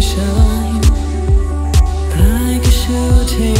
shine like a shooting.